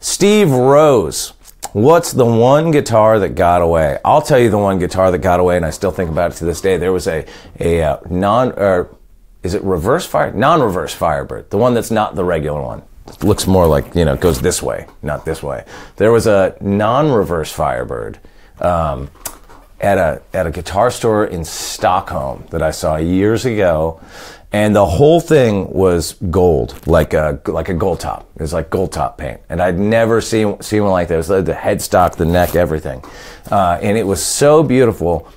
Steve Rose. What's the one guitar that got away? I'll tell you the one guitar that got away, and I still think about it to this day. There was a a uh, non or is it reverse fire non-reverse Firebird, the one that's not the regular one. It looks more like you know goes this way, not this way. There was a non-reverse Firebird. Um, at a at a guitar store in Stockholm that I saw years ago, and the whole thing was gold, like a like a gold top. It was like gold top paint, and I'd never seen seen one like that. It was the, the headstock, the neck, everything, uh, and it was so beautiful.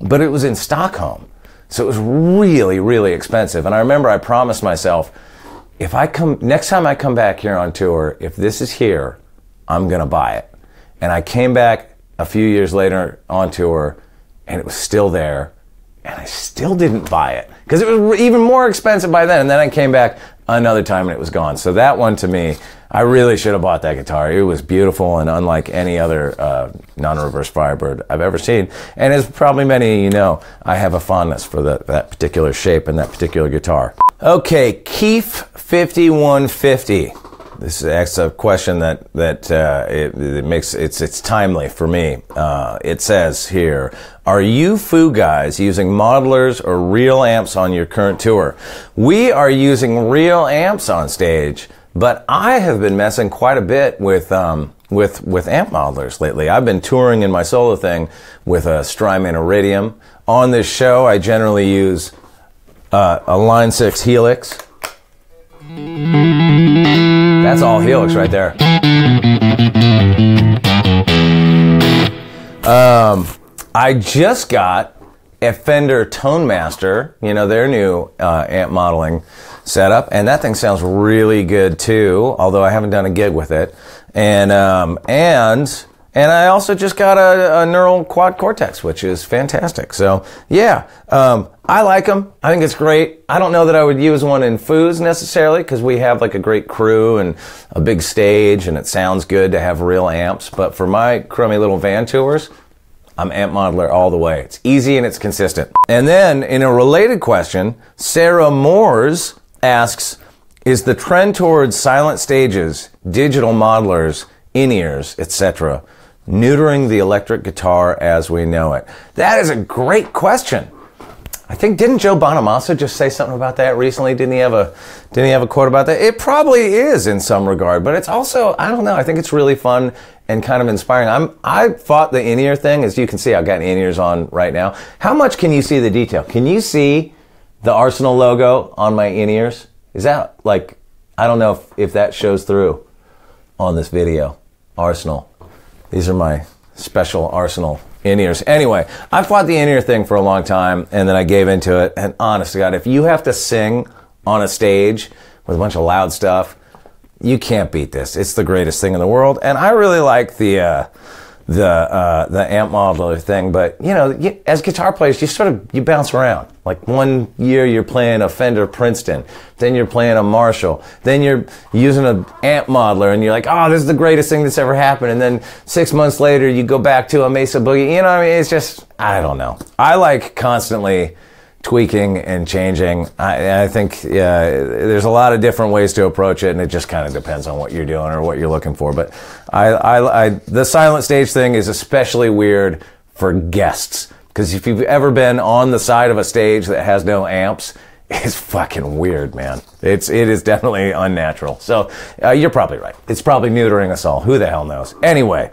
But it was in Stockholm, so it was really really expensive. And I remember I promised myself, if I come next time I come back here on tour, if this is here, I'm gonna buy it. And I came back a few years later on tour, and it was still there and I still didn't buy it because it was even more expensive by then. And then I came back another time and it was gone. So that one to me, I really should have bought that guitar. It was beautiful and unlike any other uh, non-reverse Firebird I've ever seen. And as probably many of you know, I have a fondness for the, that particular shape and that particular guitar. Okay, Keef 5150. This is a question that that uh, it, it, makes it's it's timely for me. Uh, it says here, are you Foo guys using modelers or real amps on your current tour? We are using real amps on stage, but I have been messing quite a bit with. Um, with with amp modelers lately. I've been touring in my solo thing with a Strymon Iridium. On this show, I generally use uh, a Line Six Helix. That's all Helix right there. Um, I just got a Fender Tone Master, you know, their new uh, amp modeling setup, and that thing sounds really good too, although I haven't done a gig with it. And, um, and, and I also just got a, a, neural quad cortex, which is fantastic. So yeah, um, I like them. I think it's great. I don't know that I would use one in Foos necessarily because we have like a great crew and a big stage, and it sounds good to have real amps. But for my crummy little van tours, I'm amp modeler all the way. It's easy and it's consistent. And then in a related question, Sarah Moores asks, is the trend towards silent stages, digital modelers, in-ears, etc., neutering the electric guitar as we know it? That is a great question. I think didn't Joe Bonamassa just say something about that recently? Didn't he have a didn't he have a quote about that? It probably is in some regard, but it's also I don't know. I think it's really fun and kind of inspiring. I'm I fought the in-ear thing, as you can see, I've got in-ears on right now. How much can you see the detail? Can you see the Arsenal logo on my in-ears? Is that like I don't know if, if that shows through on this video. Arsenal. These are my special Arsenal in-ears. Anyway, I fought the in-ear thing for a long time and then I gave into it. And honest to God, if you have to sing on a stage with a bunch of loud stuff, you can't beat this. It's the greatest thing in the world. And I really like the, uh, the uh, the amp modeler thing, but you know, as guitar players, you sort of you bounce around. Like one year you're playing a Fender Princeton, then you're playing a Marshall, then you're using an amp modeler, and you're like, oh, this is the greatest thing that's ever happened. And then six months later, you go back to a Mesa Boogie. You know, I mean, it's just I don't know. I like constantly tweaking and changing. I, I, think yeah, there's a lot of different ways to approach it, and it just kind of depends on what you're doing or what you're looking for. But I, I, I the silent stage thing is especially weird for guests because if you've ever been on the side of a stage that has no amps. It's fucking weird, man. It's it is definitely unnatural. So uh, you're probably right. It's probably neutering us all. Who the hell knows? Anyway,